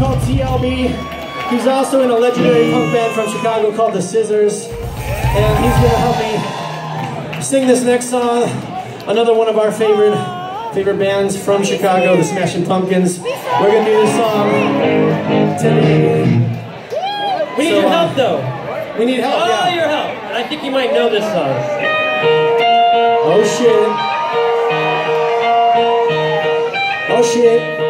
called TLB. He's also in a legendary punk band from Chicago called The Scissors. And he's gonna help me sing this next song. Another one of our favorite favorite bands from Chicago, the Smashing Pumpkins. We're gonna do this song today. We need So, your uh, help though. We need help, Oh, yeah. your help. And I think you might know this song. Oh shit. Oh shit.